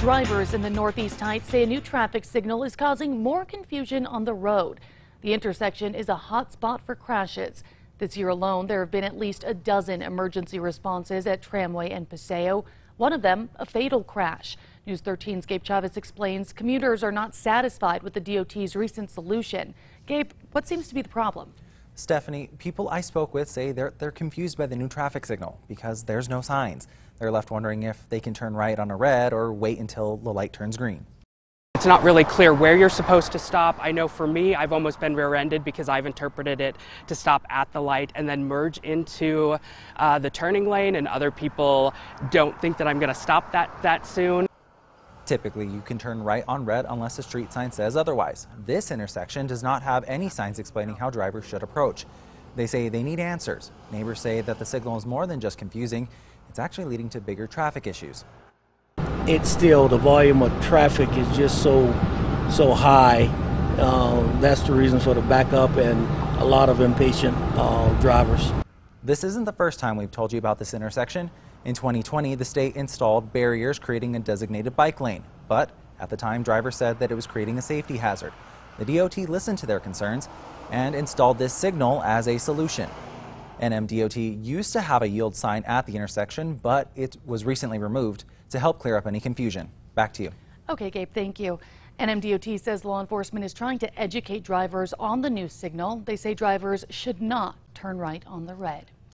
Drivers in the Northeast Heights say a new traffic signal is causing more confusion on the road. The intersection is a hot spot for crashes. This year alone, there have been at least a dozen emergency responses at Tramway and Paseo. One of them, a fatal crash. News 13's Gabe Chavez explains commuters are not satisfied with the DOT's recent solution. Gabe, what seems to be the problem? Stephanie, people I spoke with say they're, they're confused by the new traffic signal because there's no signs. They're left wondering if they can turn right on a red or wait until the light turns green. It's not really clear where you're supposed to stop. I know for me, I've almost been rear-ended because I've interpreted it to stop at the light and then merge into uh, the turning lane, and other people don't think that I'm going to stop that that soon. Typically, you can turn right on red unless a street sign says otherwise. This intersection does not have any signs explaining how drivers should approach. They say they need answers. Neighbors say that the signal is more than just confusing, it's actually leading to bigger traffic issues. It's still the volume of traffic is just so so high. Um, that's the reason for the backup and a lot of impatient uh, drivers. This isn't the first time we've told you about this intersection. In 2020, the state installed barriers creating a designated bike lane, but at the time, drivers said that it was creating a safety hazard. The DOT listened to their concerns and installed this signal as a solution. NMDOT used to have a yield sign at the intersection, but it was recently removed to help clear up any confusion. Back to you. Okay, Gabe, thank you. NMDOT says law enforcement is trying to educate drivers on the new signal. They say drivers should not turn right on the red.